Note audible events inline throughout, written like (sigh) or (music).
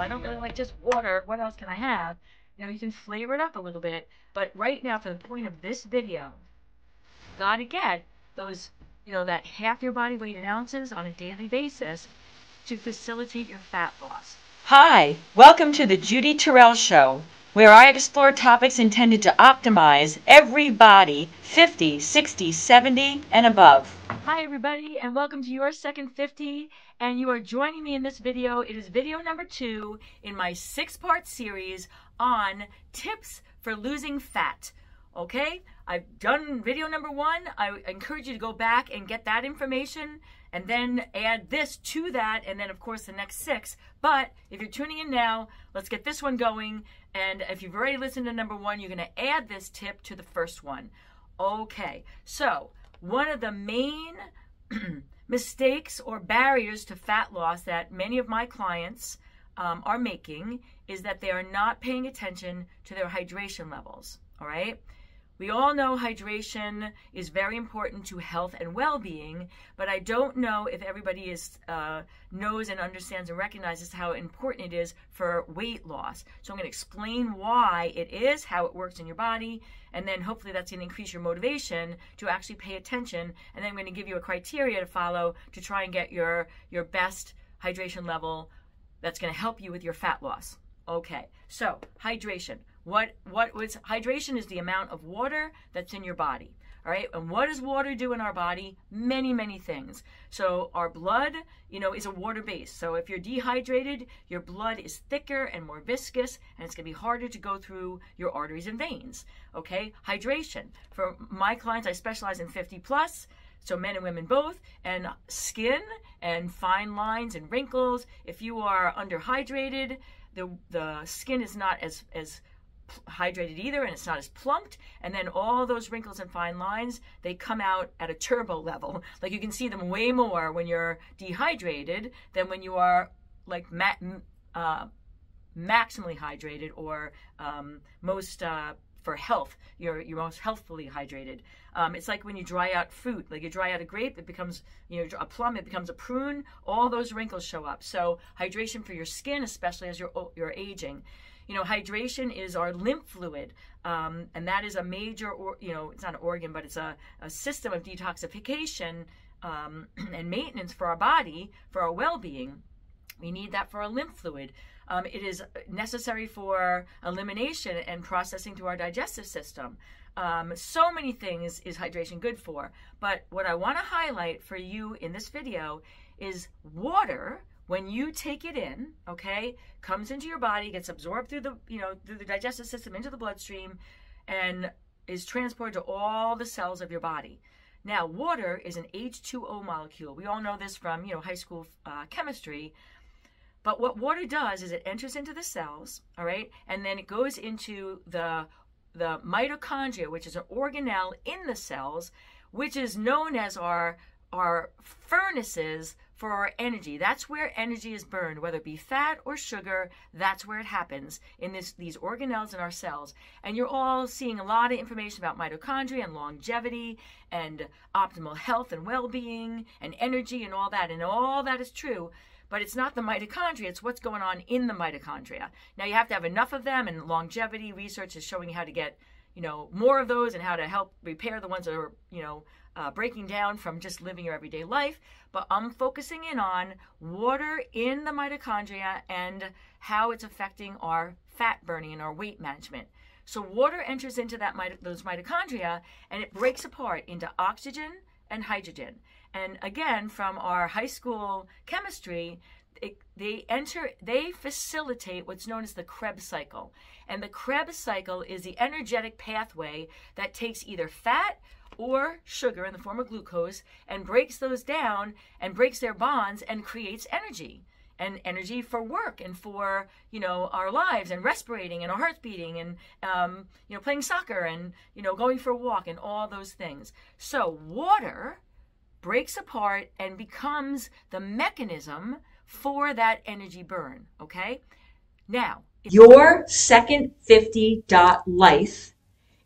I don't really like just water. What else can I have? You know, you can flavor it up a little bit. But right now, for the point of this video, gotta get those, you know, that half your body weight in ounces on a daily basis to facilitate your fat loss. Hi, welcome to the Judy Terrell Show, where I explore topics intended to optimize every body 50, 60, 70, and above. Hi everybody and welcome to your second 50 and you are joining me in this video. It is video number two in my six part series on tips for losing fat. Okay, I've done video number one. I encourage you to go back and get that information and then add this to that and then of course the next six. But if you're tuning in now, let's get this one going. And if you've already listened to number one, you're gonna add this tip to the first one. Okay, so one of the main (clears throat) mistakes or barriers to fat loss that many of my clients um, are making is that they are not paying attention to their hydration levels. All right. We all know hydration is very important to health and well-being, but I don't know if everybody is uh, knows and understands and recognizes how important it is for weight loss. So I'm going to explain why it is, how it works in your body, and then hopefully that's going to increase your motivation to actually pay attention. And then I'm going to give you a criteria to follow to try and get your your best hydration level that's going to help you with your fat loss. Okay, so hydration. What what was hydration is the amount of water that's in your body. All right, and what does water do in our body? Many, many things. So our blood, you know, is a water base. So if you're dehydrated, your blood is thicker and more viscous, and it's gonna be harder to go through your arteries and veins. Okay, hydration. For my clients, I specialize in 50 plus so men and women both, and skin and fine lines and wrinkles. If you are underhydrated, the the skin is not as as hydrated either and it's not as plumped and then all those wrinkles and fine lines they come out at a turbo level. (laughs) Like you can see them way more when you're dehydrated than when you are like ma- uh, maximally hydrated or um, most uh, for health you're you're most healthfully hydrated. Um, it's like when you dry out fruit like you dry out a grape it becomes you know a plum it becomes a prune all those wrinkles show up. So hydration for your skin especially as you're you're aging you know, hydration is our lymph fluid, um, and that is a major, or, you know, it's not an organ, but it's a, a system of detoxification um, (clears throat) and maintenance for our body, for our well-being. We need that for our lymph fluid. Um, it is necessary for elimination and processing through our digestive system. Um, so many things is hydration good for. But what I want to highlight for you in this video is water when you take it in, okay, comes into your body, gets absorbed through the, you know, through the digestive system into the bloodstream and is transported to all the cells of your body. Now, water is an H2O molecule. We all know this from, you know, high school uh, chemistry. But what water does is it enters into the cells, all right, and then it goes into the the mitochondria, which is an organelle in the cells, which is known as our our furnaces for our energy. That's where energy is burned, whether it be fat or sugar. That's where it happens in this these organelles in our cells. And you're all seeing a lot of information about mitochondria and longevity and optimal health and well-being and energy and all that. And all that is true. But it's not the mitochondria, it's what's going on in the mitochondria. Now you have to have enough of them and longevity research is showing how to get, you know, more of those and how to help repair the ones that are, you know, uh, breaking down from just living your everyday life, but I'm focusing in on water in the mitochondria and how it's affecting our fat burning and our weight management. So water enters into that those mitochondria and it breaks apart into oxygen and hydrogen. And again, from our high school chemistry, it, they enter, they facilitate what's known as the Krebs cycle. And the Krebs cycle is the energetic pathway that takes either fat or sugar in the form of glucose and breaks those down and breaks their bonds and creates energy and energy for work and for you know our lives and respirating and our hearts beating and um, you know playing soccer and you know going for a walk and all those things. So water breaks apart and becomes the mechanism for that energy burn okay? Now your second 50 dot life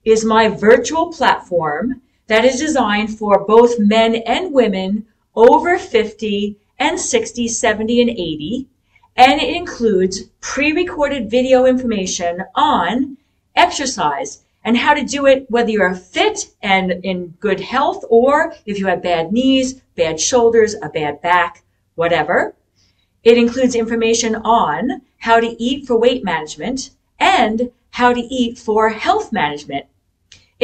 is my virtual platform that is designed for both men and women over 50 and 60, 70, and 80. and it includes pre-recorded video information on exercise and how to do it whether you're fit and in good health or if you have bad knees, bad shoulders, a bad back, whatever. It includes information on how to eat for weight management and how to eat for health management.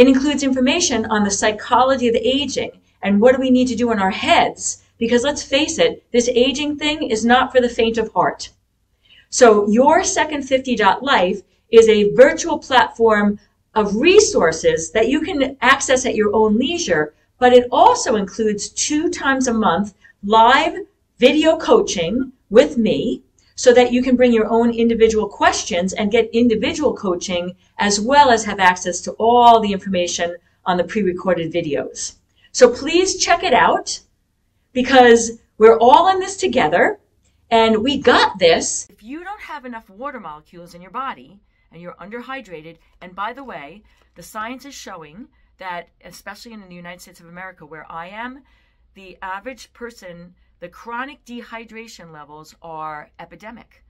It includes information on the psychology of aging and what do we need to do in our heads because let's face it, this aging thing is not for the faint of heart. So your second 50.life is a virtual platform of resources that you can access at your own leisure, but it also includes two times a month live video coaching with me so that you can bring your own individual questions and get individual coaching as well as have access to all the information on the pre-recorded videos. So please check it out because we're all in this together and we got this. If you don't have enough water molecules in your body and you're underhydrated, and by the way, the science is showing that, especially in the United States of America, where I am, the average person, the chronic dehydration levels are epidemic.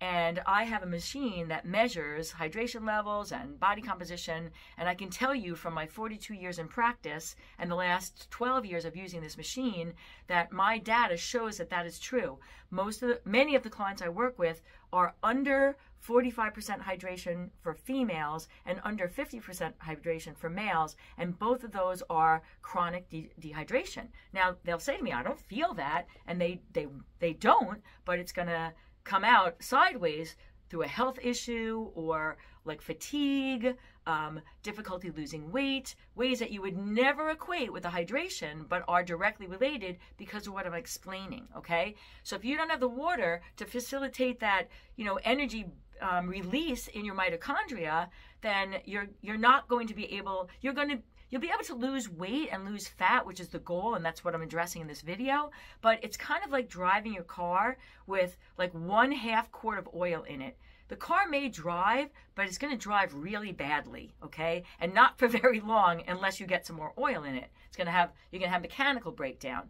And I have a machine that measures hydration levels and body composition. And I can tell you from my 42 years in practice and the last 12 years of using this machine that my data shows that that is true. Most of the, many of the clients I work with are under 45% hydration for females and under 50% hydration for males. And both of those are chronic de- dehydration. Now, they'll say to me, I don't feel that. And they, they, they don't, but it's going to come out sideways through a health issue or like fatigue, um, difficulty losing weight, ways that you would never equate with the hydration, but are directly related because of what I'm explaining. Okay, so if you don't have the water to facilitate that, you know, energy um, release in your mitochondria, then you're you're not going to be able. You're going to You'll be able to lose weight and lose fat, which is the goal, and that's what I'm addressing in this video. But it's kind of like driving your car with like one half quart of oil in it. The car may drive, but it's going to drive really badly, okay? And not for (laughs) very long unless you get some more oil in it. It's going to have, you're going to have mechanical breakdown.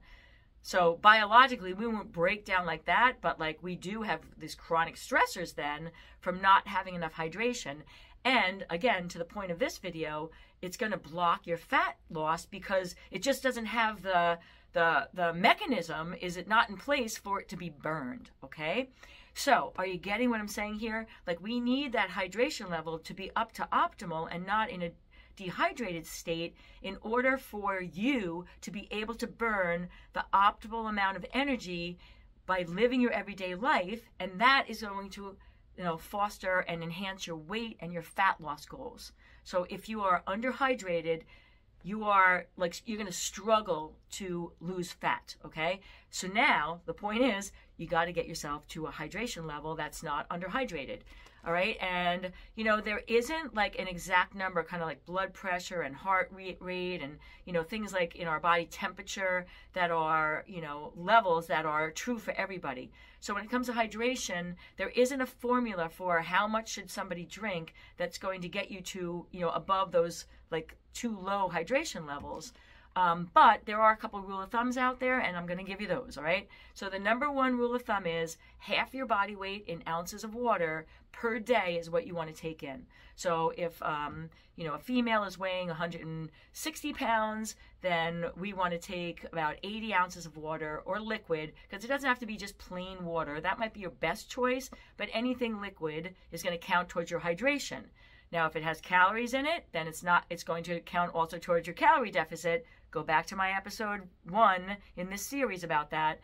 So biologically, we won't break down like that, but like we do have these chronic stressors then from not having enough hydration. And again, to the point of this video, it's going to block your fat loss because it just doesn't have the the the mechanism is it not in place for it to be burned, okay? So, are you getting what I'm saying here? Like we need that hydration level to be up to optimal and not in a dehydrated state in order for you to be able to burn the optimal amount of energy by living your everyday life and that is going to you know, foster and enhance your weight and your fat loss goals. So if you are underhydrated, you are like you're going to struggle to lose fat, okay? So now the point is you got to get yourself to a hydration level that's not underhydrated. All right. And, you know, there isn't like an exact number, kind of like blood pressure and heart rate and, you know, things like in our body temperature that are, you know, levels that are true for everybody. So when it comes to hydration, there isn't a formula for how much should somebody drink that's going to get you to, you know, above those like too low hydration levels. Um, but there are a couple rule of thumbs out there, and I'm going to give you those, all right? So the number one rule of thumb is half your body weight in ounces of water per day is what you want to take in. So if, um, you know, a female is weighing 160 pounds, then we want to take about 80 ounces of water or liquid, because it doesn't have to be just plain water. That might be your best choice, but anything liquid is going to count towards your hydration. Now, if it has calories in it, then it's not. It's going to count also towards your calorie deficit. Go back to my episode one in this series about that.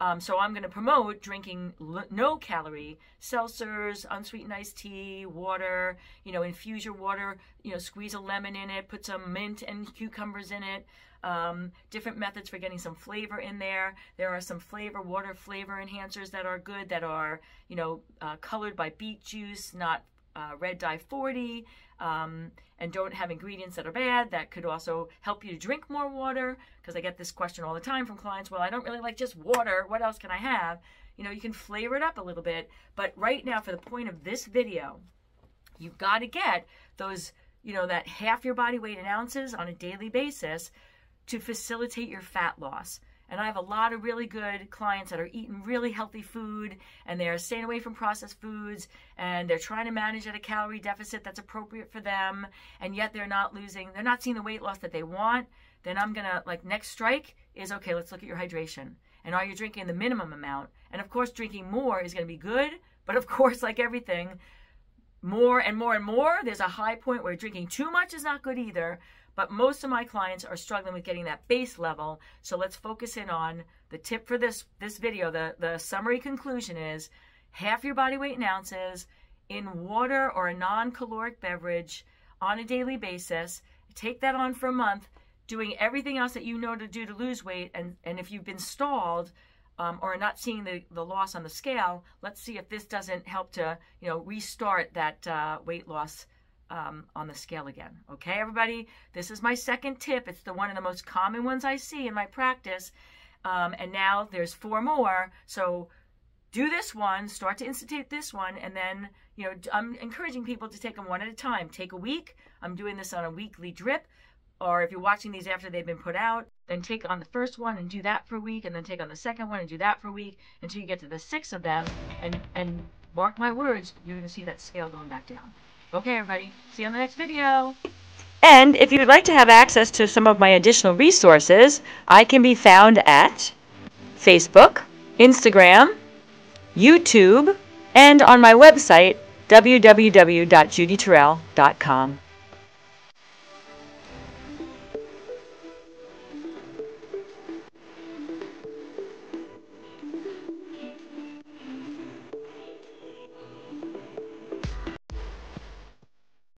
Um, so I'm going to promote drinking no calorie seltzers, unsweetened iced tea, water. You know, infuse your water. You know, squeeze a lemon in it, put some mint and cucumbers in it. Um, different methods for getting some flavor in there. There are some flavor, water flavor enhancers that are good that are, you know, uh, colored by beet juice, not uh, red dye 40 um, and don't have ingredients that are bad that could also help you to drink more water because i get this question all the time from clients well i don't really like just water what else can i have? You know you can flavor it up a little bit but right now for the point of this video you've got to get those you know that half your body weight in ounces on a daily basis to facilitate your fat loss And I have a lot of really good clients that are eating really healthy food and they're staying away from processed foods and they're trying to manage at a calorie deficit that's appropriate for them. And yet they're not losing, they're not seeing the weight loss that they want. Then I'm going to, like, next strike is okay, let's look at your hydration. And are you drinking the minimum amount? And of course, drinking more is going to be good. But of (laughs) course, like everything, more and more and more, there's a high point where drinking too much is not good either. But most of my clients are struggling with getting that base level. So let's focus in on the tip for this this video. The the summary conclusion is half your body weight in ounces in water or a non-caloric beverage on a daily basis. Take that on for a month, doing everything else that you know to do to lose weight. And, and if you've been stalled, um, or not seeing the, the loss on the scale, let's see if this doesn't help to, you know, restart that uh, weight loss um, on the scale again. Okay, everybody? This is my second tip. It's the one of the most common ones I see in my practice. Um, and now there's four more. So do this one, start to institute this one, and then, you know, I'm encouraging people to take them one at a time. Take a week. I'm doing this on a weekly drip. Or if you're watching these after they've been put out, then take on the first one and do that for a week, and then take on the second one and do that for a week until you get to the six of them. And, and mark my words, you're to see that scale going back down. Okay, everybody. See you on the next video. And if you'd like to have access to some of my additional resources, I can be found at Facebook, Instagram, YouTube, and on my website, www.judyterrell.com.